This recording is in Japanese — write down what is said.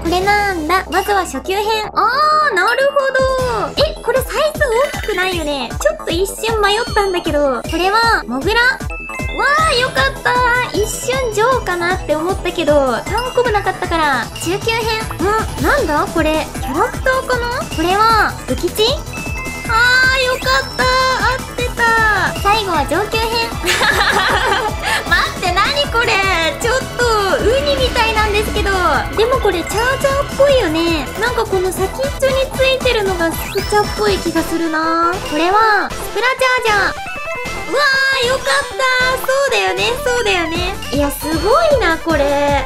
これなんだまずは初級編。あー、なるほど。え、これサイズ大きくないよね。ちょっと一瞬迷ったんだけど、これは、モグラわー、よかった一瞬ジョーかなって思ったけど、単行部なかったから、中級編。んなんだ？これ、キャラクターかな？これは、浮き地あー、よかった合ってた最後は上級。で。もこれ、チャージャーっぽいよね。なんかこの先っちょについてるのがスクチャっぽい気がするなこれは、スプラチャージャー。うわーよかったそうだよねそうだよねいやすごいなこれ